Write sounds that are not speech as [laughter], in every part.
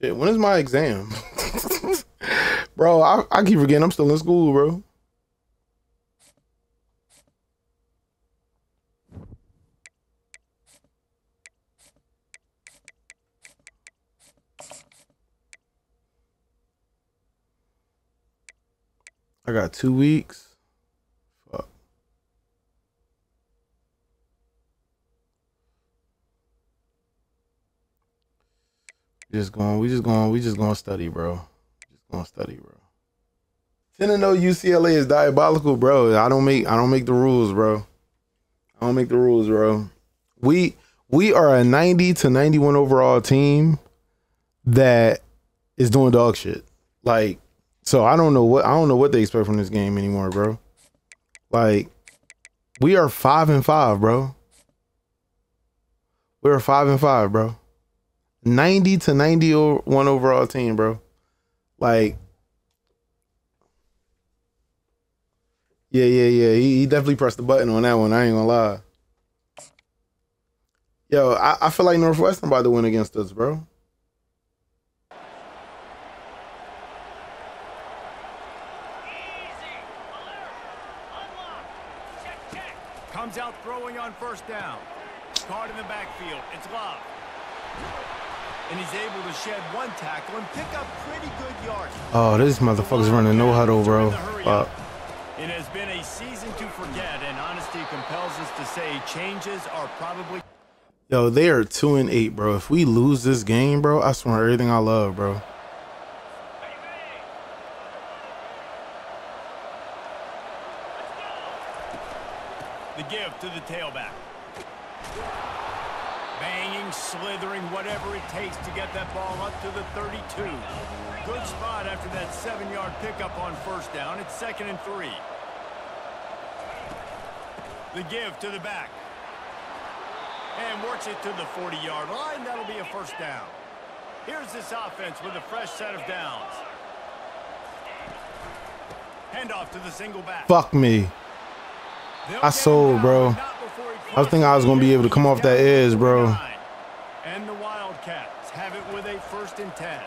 Shit, when is my exam? [laughs] bro, I, I keep forgetting I'm still in school, bro. I got two weeks. Fuck. Just going, we just going, we just gonna study, bro. Just gonna study, bro. Ten and oh, no UCLA is diabolical, bro. I don't make I don't make the rules, bro. I don't make the rules, bro. We we are a 90 to 91 overall team that is doing dog shit. Like, so I don't know what I don't know what they expect from this game anymore, bro. Like, we are five and five, bro. We're five and five, bro. 90 to 91 overall team, bro. Like, yeah, yeah, yeah. He, he definitely pressed the button on that one. I ain't gonna lie. Yo, I, I feel like Northwestern about to win against us, bro. Comes out throwing on first down. Caught in the backfield. It's Love. And he's able to shed one tackle and pick up pretty good yards. Oh, this motherfucker's running no huddle, bro. Fuck. It has been a season to forget, and honesty compels us to say changes are probably... Yo, they are two and eight, bro. If we lose this game, bro, I swear everything I love, bro. The give to the tailback. Banging, slithering, whatever it takes to get that ball up to the 32. Good spot after that seven-yard pickup on first down. It's second and three. The give to the back. And works it to the 40-yard line. That'll be a first down. Here's this offense with a fresh set of downs. Handoff to the single back. Fuck me. I sold, bro. I was thinking I was gonna be able to come off that edge, bro. And the Wildcats have it with a first and ten.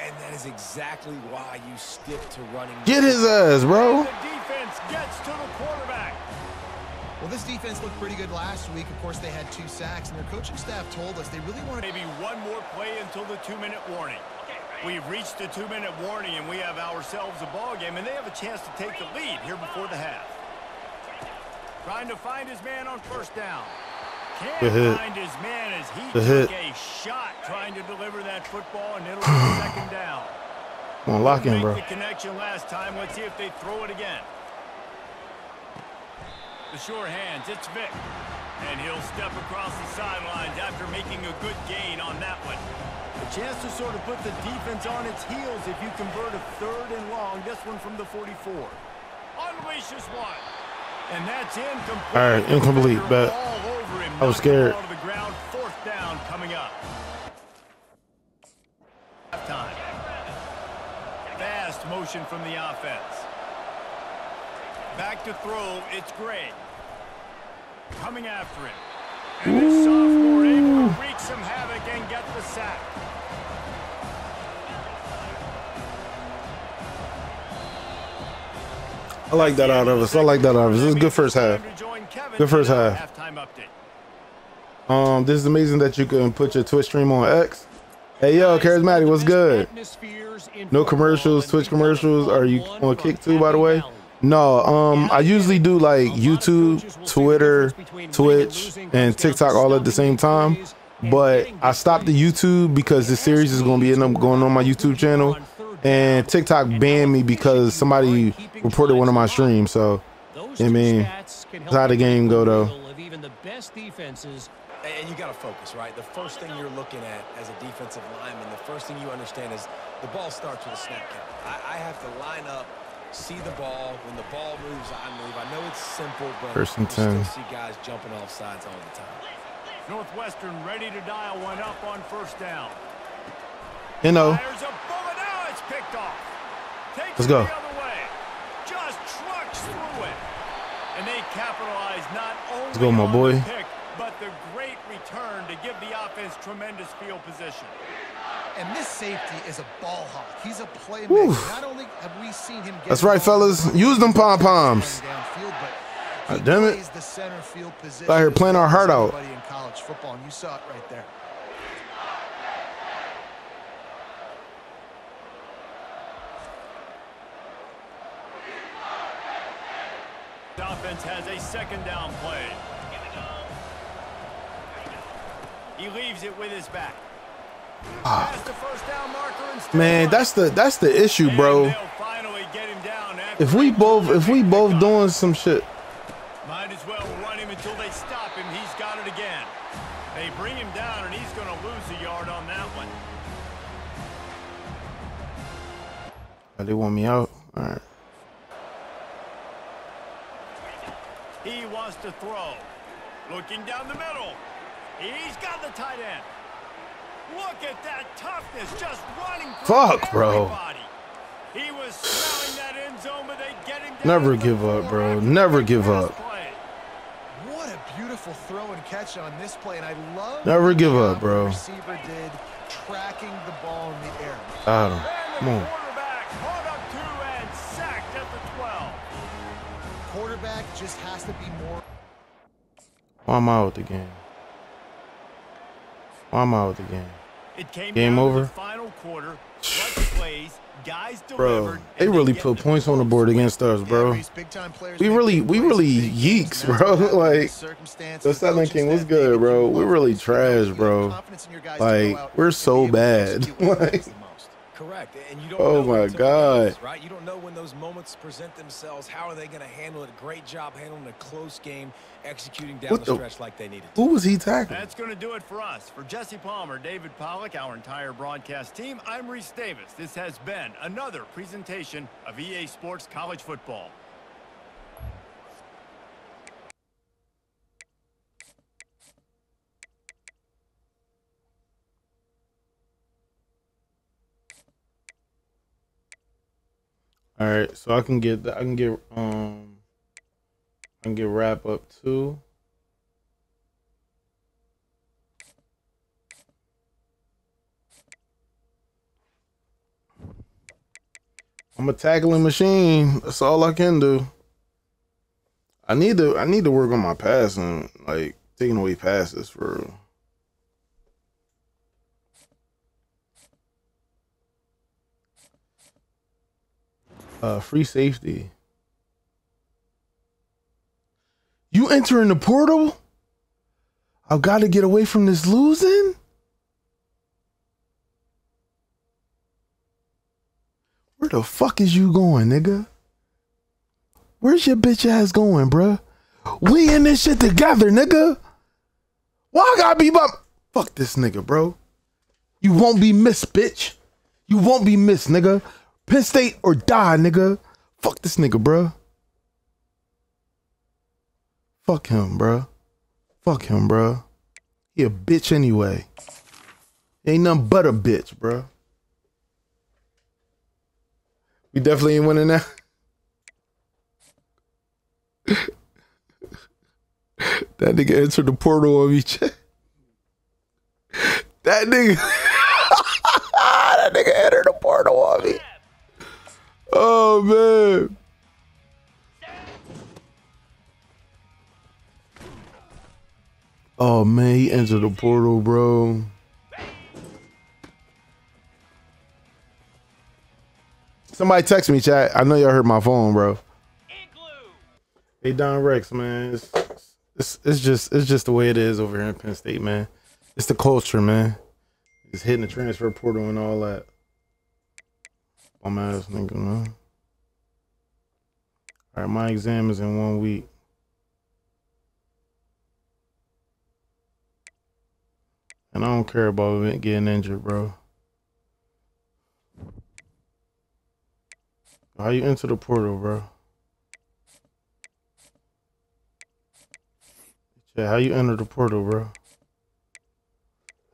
And that is exactly why you stick to running. Get his ass, bro. The defense gets to the quarterback. Well, this defense looked pretty good last week. Of course, they had two sacks, and their coaching staff told us they really wanted... To maybe one more play until the two-minute warning. We've reached the two-minute warning, and we have ourselves a ball game, and they have a chance to take the lead here before the half. Trying to find his man on first down. Can't hit. find his man as he Good took hit. a shot trying to deliver that football, and it'll be [sighs] second down. Come on, lock in, bro. the connection last time. Let's see if they throw it again. The sure hands, it's Vic. And he'll step across the sidelines after making a good gain on that one. A chance to sort of put the defense on its heels if you convert a third and long. This one from the 44. Unleashes one. And that's incomplete. All right, incomplete, but All over him. I was scared. ball the ground. Fourth down coming up. Halftime. Fast motion from the offense. Back to throw. It's Gray. Coming after him. And the sophomore able to wreak some havoc and get the sack. I like that out of us. I like that out of us. This is a good first half. Good first half. Um, this is amazing that you can put your Twitch stream on X. Hey yo, charismatic, what's good? No commercials, Twitch commercials. Are you on Kick too, by the way? No, um, I usually do like YouTube, Twitter, Twitch, and TikTok all at the same time. But I stopped the YouTube because this series is going to be up going on my YouTube channel, and TikTok banned me because somebody reported one of my streams. So, Those I mean, that's how the game go, though. Even the best defenses And you got to focus, right? The first thing you're looking at as a defensive lineman, the first thing you understand is the ball starts with a snap count. I, I have to line up, see the ball. When the ball moves, I move. I know it's simple, but First and you still 10. see guys jumping off sides all the time. Northwestern ready to dial one up on first down. You know, picked off. Takes Let's go. the other way. Just trucks through it. And they capitalize not only go, my on boy. the pick, but the great return to give the offense tremendous field position. And this safety is a ball hawk. He's a playmaker. Whew. Not only have we seen him get That's right, fellas. Use them pom-poms. downfield, but God he damn it. plays the center field position Out here playing our heart out. in college football, and you saw it right there. The offense has a second down play. He leaves it with his back. Ah. Past the first down marker and still Man, that's the that's the issue, bro. they'll finally get him down after If we both if we both doing some shit, Might as well run him until they stop him. He's got it again. They bring him down, and he's going to lose a yard on that one. Oh, they want me out. All right. He wants to throw. Looking down the middle. He's got the tight end. Look at that toughness just running Fuck, bro. He was smelling that end zone, but they get him Never give up, bro. Never give up. play. What a beautiful throw and catch on this play, and I love Never give up, bro. The receiver did tracking the ball in the air. Got him. And the Come on. Quarterback just has to be more. Why am I out the game? Why am I out the game? It came Game over? the final quarter. Plays, guys Bro, they really put the points on the board against us, bro. Big-time We really- we really yeeks, bro. what happens in Like, circumstances. the Southern Coaching King was good, bro. We love really to see, you know, trash, bro. confidence in your guys to Like, we're so be able to bad. [laughs] Like- matters the most. Correct. And you don't Oh know my God. happens, right? You don't know when those moments present themselves. How are they going to handle it? Great job handling a close game, executing down What the the- stretch like they needed. Who was he tackling? That's going to do it for us. For Jesse Palmer, David Pollack, our entire broadcast team, I'm Reese Davis. This has been another presentation of EA Sports College Football. All right, so I can get I can get um I can get wrap up too. I'm a tackling machine. That's all I can do. I need to I need to work on my passing, like taking away passes for real. Uh, free safety. You entering the portal? I've got to get away from this losing. Where the fuck is you going, nigga? Where's your bitch ass going, bruh? We in this shit together, nigga. Why I gotta be bum? Fuck this nigga, bro. You won't be missed, bitch. You won't be missed, nigga. Penn State or die, nigga. Fuck this nigga, bruh. Fuck him, bruh. Fuck him, bruh. He a bitch anyway. Ain't nothing but a bitch, bruh. We definitely ain't winning that. that nigga entered the portal me. check. That nigga. that nigga entered the portal on me. [laughs] [laughs] Oh man. Oh man, he entered the portal, bro. Somebody text me, chat. I know y'all heard my phone, bro. Hey Don Rex, man. It's, it's it's just it's just the way it is over here in Penn State, man. It's the culture, man. It's hitting the transfer portal and all that. Ass nigga, man. All right, my exam is in one week. And I don't care about getting injured, bro. How you enter the portal, bro? Yeah, how you enter the portal, bro?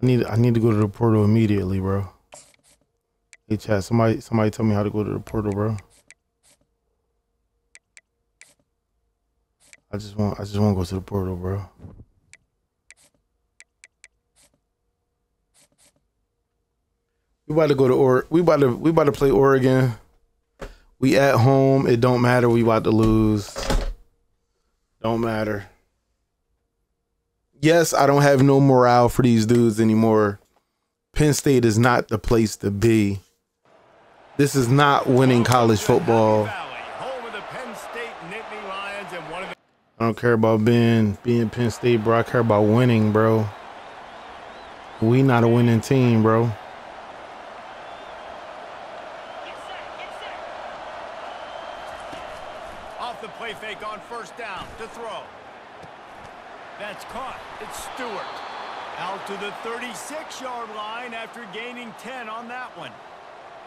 I need I need to go to the portal immediately, bro. Hey Chad, somebody somebody tell me how to go to the portal, bro. I just want I just want to go to the portal, bro. We about to go to or we about to we about to play Oregon. We at home. It don't matter. We about to lose. Don't matter. Yes, I don't have no morale for these dudes anymore. Penn State is not the place to be. This is not winning college football. I don't care about being being Penn State, bro. I care about winning, bro. We not a winning team, bro. Off the play fake on first down to throw. That's caught. It's Stewart. Out to the 36-yard line after gaining 10 on that one.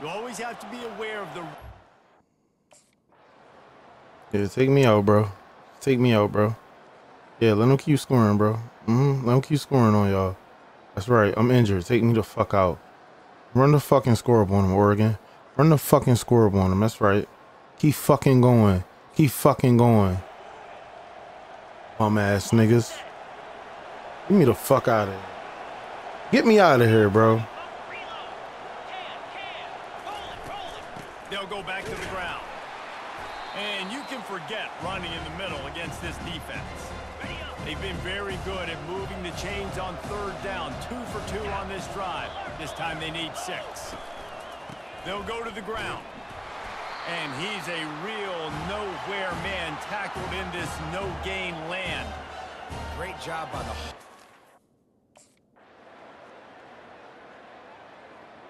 You always have to be aware of the Yeah, take me out, bro. Take me out, bro. Yeah, let them keep scoring, bro. hmm Let them keep scoring on y'all. That's right. I'm injured. Take me the fuck out. Run the fucking score up on them, Oregon. Run the fucking score up on them. That's right. Keep fucking going. Keep fucking going. Bum ass niggas. Get me the fuck out of here. Get me out of here, bro. They've been very good at moving the chains on third down. Two for two on this drive. This time they need six. They'll go to the ground. And he's a real nowhere man tackled in this no-gain land. Great job by the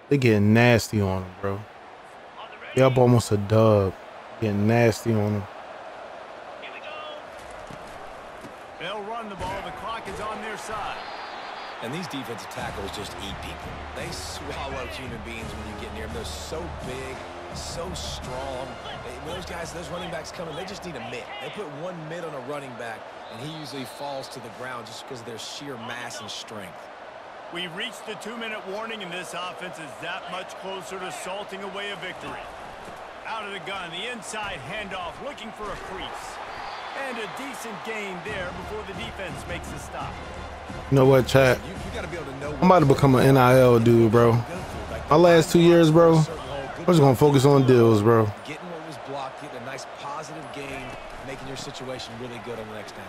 They getting nasty on him, bro. They up almost a dub. Getting nasty on them. They'll run the ball. The clock is on their side. And these defensive tackles just eat people. They swallow human beings when you get near them. They're so big, so strong. Those guys, those running backs coming, they just need a mid. They put one mid on a running back, and he usually falls to the ground just because of their sheer mass and strength. We've reached the two-minute warning, and this offense is that much closer to salting away a victory. Out of the gun, the inside handoff, looking for a crease. And a decent gain there before the defense makes a stop. You know what, chat? You, you got to be able to know. I'm about to become an NIL dude, bro. My last two years, bro, I'm just gonna focus on deals, bro. Getting what was blocked, getting a nice positive gain, making your situation really good on the next down.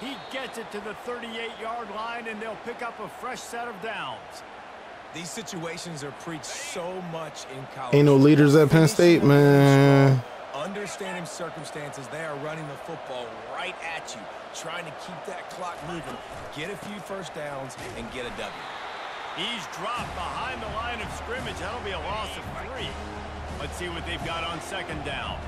He gets it to the 38-yard line, and they'll pick up a fresh set of downs. These situations are preached so much in college. Ain't no leaders at Penn State, man. Understanding circumstances, they are running the football right at you, trying to keep that clock moving, get a few first downs, and get a W. He's dropped behind the line of scrimmage. That'll be a loss of three. Let's see what they've got on second down.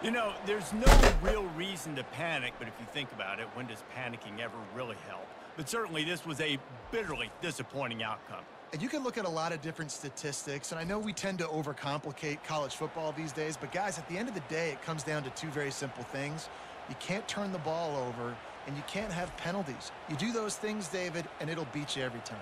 You know, there's no real reason to panic, but if you think about it, when does panicking ever really help? But certainly this was a bitterly disappointing outcome. And you can look at a lot of different statistics, and I know we tend to overcomplicate college football these days, but guys, at the end of the day, it comes down to two very simple things. You can't turn the ball over, and you can't have penalties. You do those things, David, and it'll beat you every time.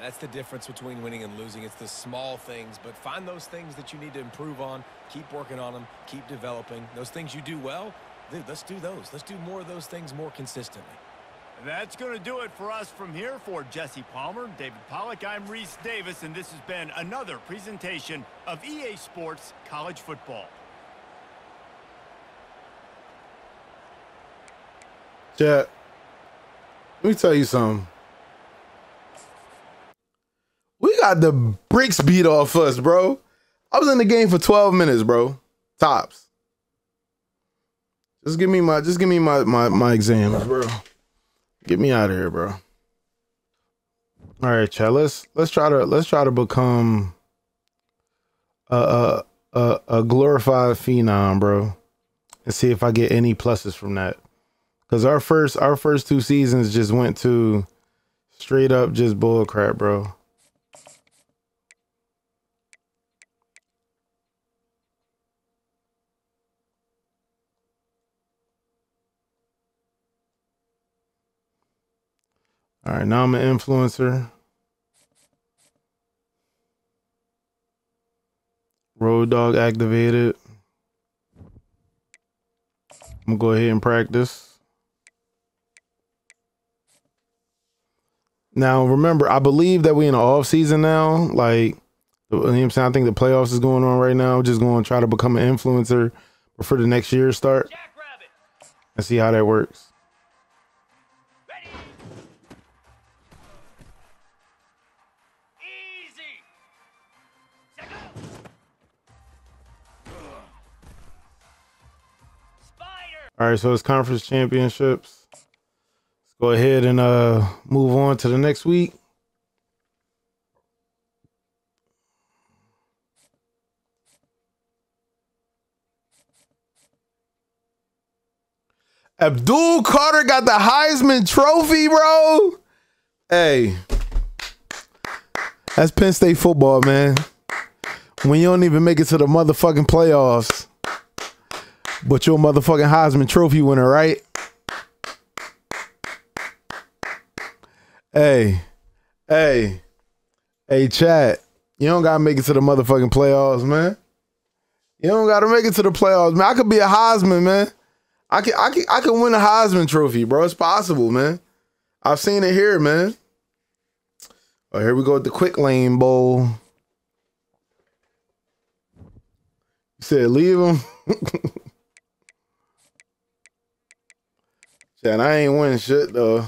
That's the difference between winning and losing. It's the small things, but find those things that you need to improve on. Keep working on them. Keep developing. Those things you do well, dude, let's do those. Let's do more of those things more consistently. That's going to do it for us from here. For Jesse Palmer, David Pollack, I'm Reese Davis, and this has been another presentation of EA Sports College Football. Chat. Let me tell you something. We got the bricks beat off us, bro. I was in the game for 12 minutes, bro. Tops. Just give me my just give me my my, my exams, bro. Get me out of here, bro. All right, chat. Let's let's try to let's try to become a a a, a glorified phenom, bro, and see if I get any pluses from that. Cause our first our first two seasons just went to straight up just bull crap, bro. All right, now I'm an influencer. Road dog activated. I'm gonna go ahead and practice. Now remember, I believe that we in the off season now. Like you know what I'm saying? I think the playoffs is going on right now. Just going to try to become an influencer before the next year start. And see how that works. All right, so it's conference championships. Let's go ahead and uh move on to the next week. Abdul Carter got the Heisman Trophy, bro. Hey, that's Penn State football, man. When you don't even make it to the motherfucking playoffs, but you're a motherfucking Heisman Trophy winner, right? Hey, hey, hey, chat. You don't gotta make it to the motherfucking playoffs, man. You don't gotta make it to the playoffs, man. I could be a Heisman, man. I can I can I can win a Heisman Trophy, bro. It's possible, man. I've seen it here, man. Oh, here we go with the Quick Lane Bowl. You said leave him. [laughs] I ain't winning shit though.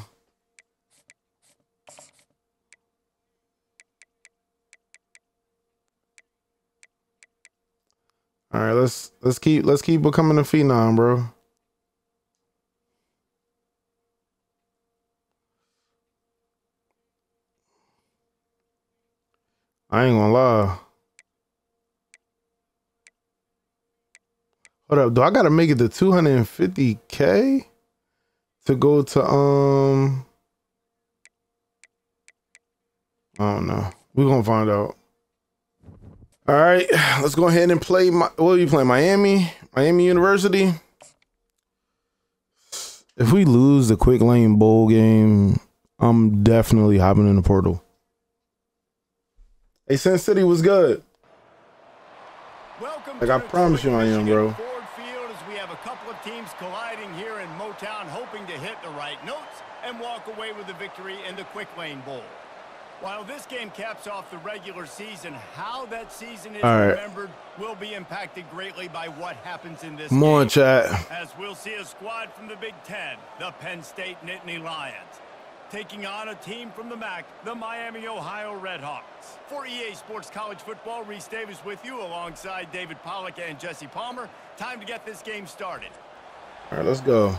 All right, let's let's keep let's keep becoming a phenom, bro. I ain't gonna lie. Hold up, do I gotta make it to 250k to go to um? I don't know. We're gonna find out. All right, let's go ahead and play. My, what are you playing? Miami, Miami University. If we lose the quick lane bowl game, I'm definitely hopping in the portal. Hey, Sin City was good. Welcome Like, I promise you I am, bro. Ford Field as we have a couple of teams colliding here in Motown, hoping to hit the right notes and walk away with the victory in the Quick Lane Bowl. While this game caps off the regular season, how that season is right. remembered will be impacted greatly by what happens in this Come game. on, chat. As we'll see a squad from the Big Ten, the Penn State Nittany Lions, taking on a team from the MAC, the Miami, Ohio Redhawks. For EA Sports College Football, Reese Davis with you alongside David Pollack and Jesse Palmer. Time to get this game started. All right, let's go.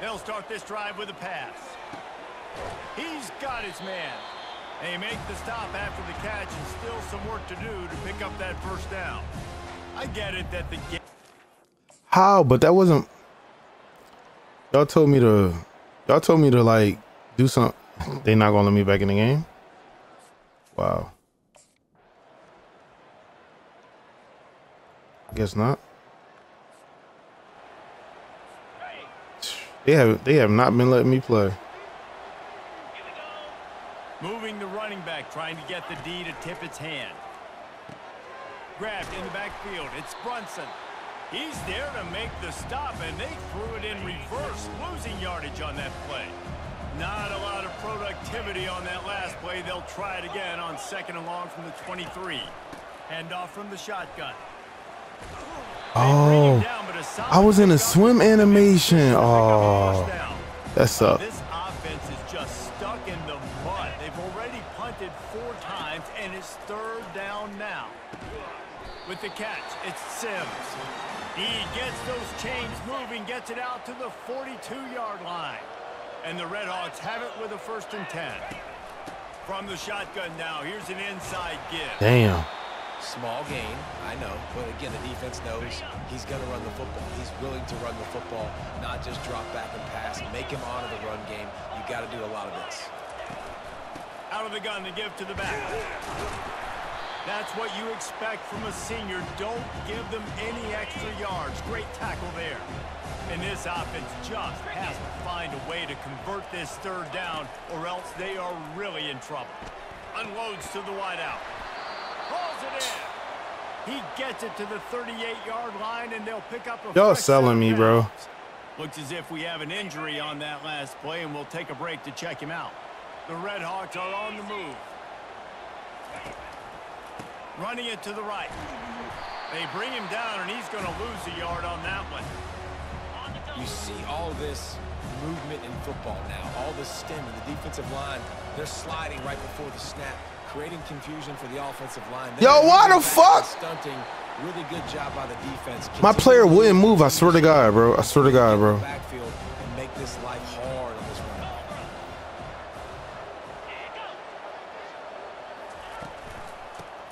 They'll start this drive with a pass. He's got his man. They make the stop after the catch and still some work to do to pick up that first down. I get it that the game... How? But that wasn't. Y'all told me to. Y'all told me to like do something. [laughs] They not gonna let me back in the game. Wow. Guess not. They have they have not been letting me play. Moving the running back, trying to get the D to tip its hand. Grabbed in the backfield. It's Brunson. He's there to make the stop, and they threw it in reverse, losing yardage on that play. Not a lot of productivity on that last play. They'll try it again on second and long from the 23. Hand off from the shotgun. Oh, I was in a swim animation. Oh, that sucked. This offense is just stuck in the mud. They've already punted four times, and it's third down now. With the catch, it's Sims. He gets those chains moving, gets it out to the 42-yard line. And the Redhawks have it with a first and 10. From the shotgun now, here's an inside give. Damn. Small gain, I know, but again, the defense knows he's going to run the football. He's willing to run the football, not just drop back and pass. Make him honor the run game. You got to do a lot of this. Out of the gun to give to the back. That's what you expect from a senior. Don't give them any extra yards. Great tackle there. And this offense just has to find a way to convert this third down or else they are really in trouble. Unloads to the wideout. Hauls it in. He gets it to the 38-yard line, and they'll pick up a Y'all selling me, bro. Looks as if we have an injury on that last play, and we'll take a break to check him out. The Red Hawks are on the move. Running it to the right. They bring him down, and he's going to lose a yard on that one. You see all this movement in football now, all this in The defensive line, they're sliding right before the snap, creating confusion for the offensive line. Then Yo, they're why the moving back fuck? Stunting. Really good job by the defense. My player wouldn't move. I swear to God, bro. I swear to God, bro. Backfield and make this life hard on this running.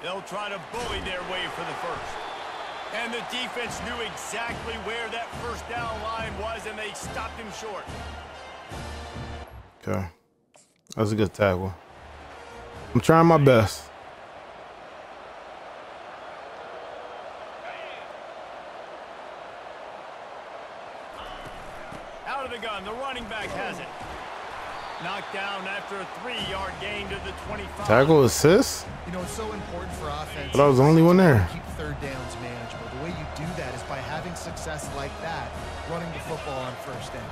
They'll try to bully their way for the first. And the defense knew exactly where that first down line was, and they stopped him short. Okay. That was a good tackle. I'm trying my best. Out of the gun, the running back has it. Knocked down after a three-yard gain to the 25. Tackle assist? You know, it's so important for offense. But I was the only one there. Keep third downs manageable. The way you do that is by having success like that, running the football on first down.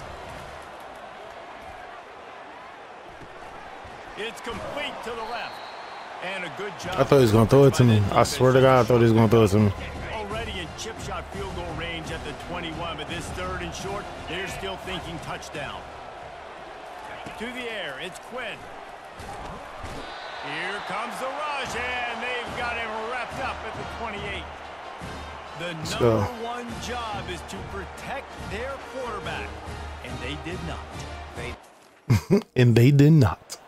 It's complete to the left. And a good job. I thought he was going to throw it to me. I swear to God, I thought he was going to throw it to me. Already in chip shot field goal range at the 21, but this third and short, they're still thinking touchdown. To the air, it's Quinn. Here comes the rush, and they've got him wrapped up at the 28. The number one job is to protect their quarterback, and they did not. They [laughs] And they did not.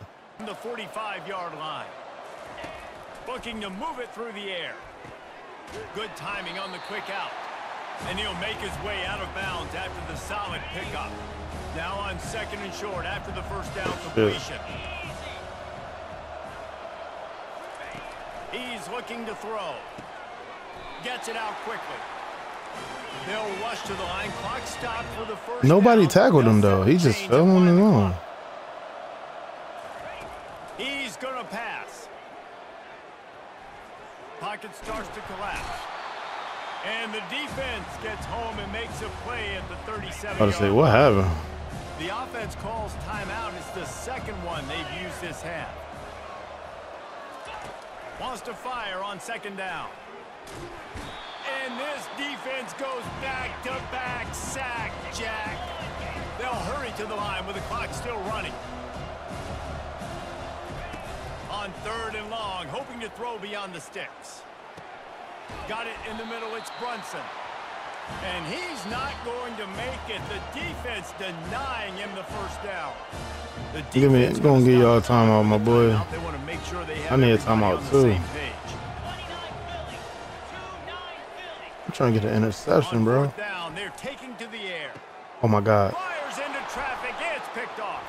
The 45-yard line. Looking to move it through the air. Good timing on the quick out. And he'll make his way out of bounds after the solid pickup. Now on second and short after the first down completion. He's looking to throw. Gets it out quickly. They'll rush to the line. Clock stopped for the first Nobody down. tackled him, though. He just fell on his the own. He's going to pass. Pocket starts to collapse. And the defense gets home and makes a play at the 37 I was say, what happened? The offense calls timeout. It's the second one they've used this half. Wants to fire on second down. And this defense goes back-to-back sack, Jack. They'll hurry to the line with the clock still running. On third and long, hoping to throw beyond the sticks. Got it in the middle, it's Brunson. And he's not going to make it. The defense denying him the first down. The Give me- defense gonna give y'all a stop timeout, my boy. They want to make sure they have I need a timeout, too. I'm trying to get an interception, bro. down, they're taking to the air. Oh my God. Fires into traffic. It's picked off.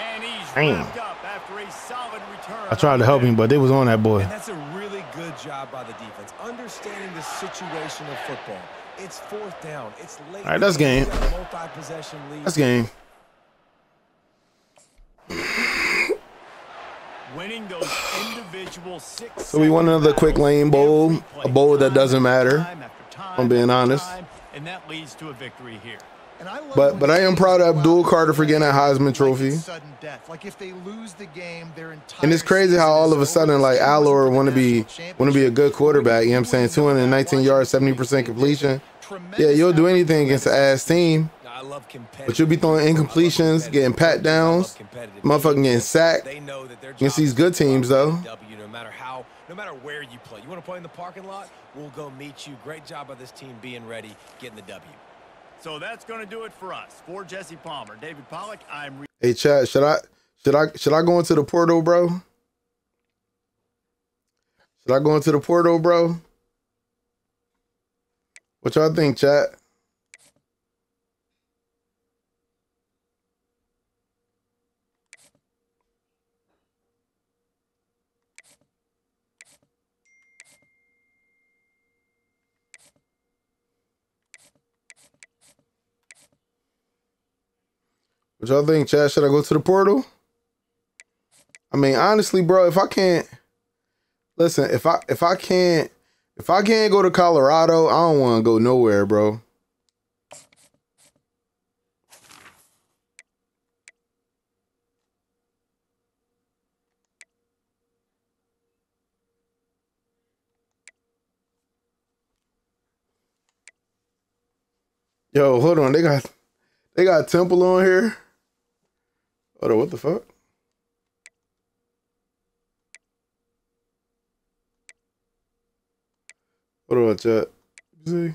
And he's Damn. I tried to help him, but they was on that boy. And that's a really good job by the defense, understanding the situation of football. It's fourth down. It's late. All right, that's game. You got a Multi-possession lead. That's game. Winning those individual six. So we won another quick lane bowl, a bowl that doesn't matter, I'm being honest. And that leads to a victory here. And I love But but I am proud of Abdul Carter for getting that Heisman trophy. it's Sudden death. Like if they lose the game, their entire And it's crazy how all of a sudden like Allar want to be want to be a good quarterback. You know what I'm saying? 219 yards, 70% completion. Yeah, you'll do anything against an ass team. I love competitive. But you'll be throwing incompletions, getting pat downs, motherfucking getting sacked. They know that their Against these good teams, though. W, no matter how, no matter where you play. You want to play in the parking lot? We'll go meet you. Great job by this team being ready, getting the W. So that's going to do it for us. For Jesse Palmer, David Pollack, I'm. Hey, Chad, should I should I should I go into the portal, bro? Should I go into the portal, bro? What y'all think, chat? What y'all think, Chad? Should I go to the portal? I mean, honestly, bro, if I can't listen, if I if I can't if I can't go to Colorado, I don't want to go nowhere, bro. Yo, hold on. They got they got Temple on here. Hold on, what the fuck? Hold on, chat. See?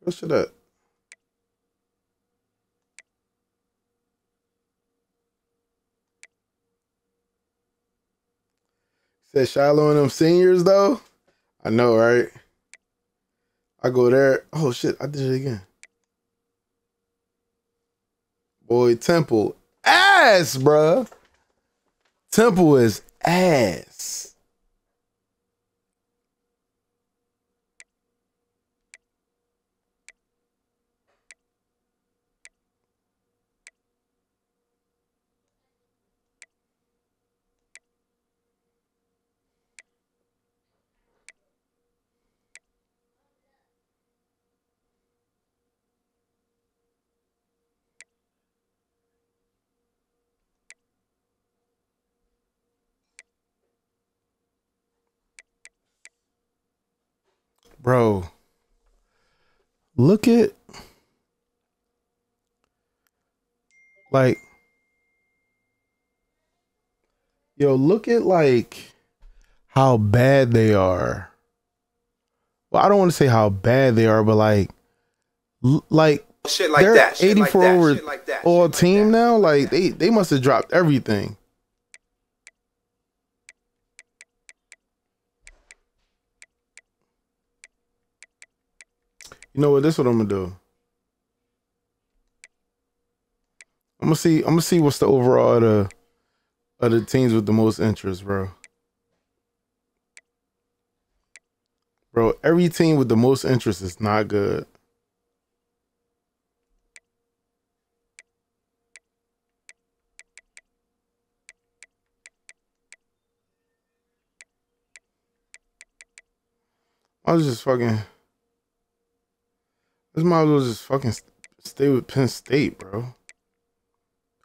What's that? Said Shiloh and them seniors though. I know, right? I go there. Oh shit, I did it again. Boy, Temple ass, bruh. Temple is ass. Bro, look at like yo, look at like how bad they are. Well, I don't want to say how bad they are, but like l- like Shit like they're that. Shit like 84 that. over Shit like that. all like team that. now. Like they they must have dropped everything. You know what? This is what I'm gonna do. I'm gonna see. I'm gonna see what's the overall of the of the teams with the most interest, bro. Bro, every team with the most interest is not good. I was just fucking. This might as well just fucking stay with Penn State, bro.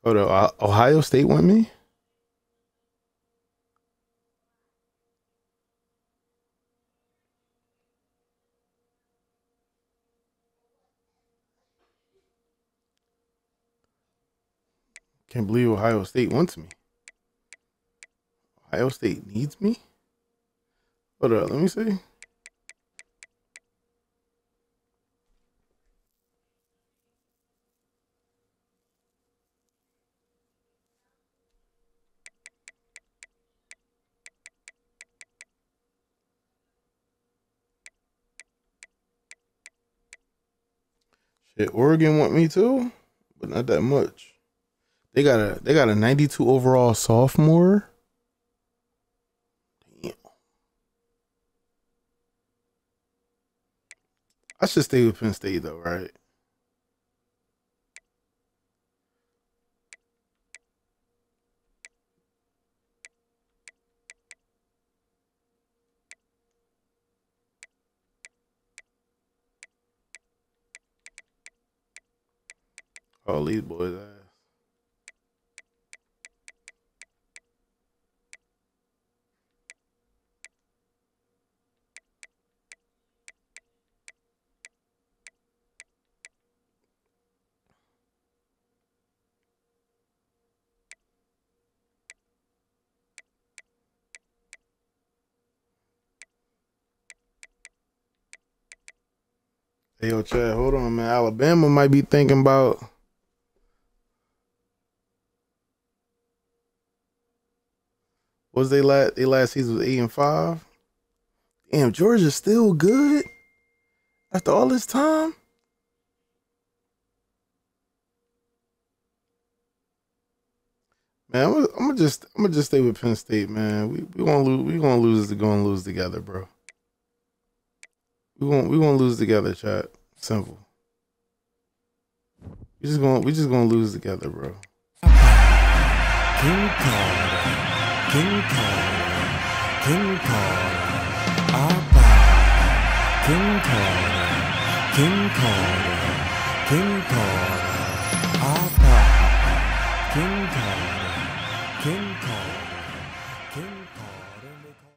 Oh, the Ohio State want me? Can't believe Ohio State wants me. Ohio State needs me? Hold up, let me see. Shit, Oregon want me too, but not that much. They got a they got a 92 overall sophomore. Damn. I should stay with Penn State though, right? Oh, these boys ass. Hey, yo, Chad, hold on, man. Alabama might be thinking about. Was they last? They last season was eight and five. Damn, Georgia's still good after all this time. Man, I'm gonna, just I'm gonna just stay with Penn State, man. We we gonna lose we gonna lose to go and lose together, bro. We won't we won't lose together, chat. Simple. We just gonna we just gonna lose together, bro. King Carter, King Carter, Abba. King Carter, King Carter, King Carter.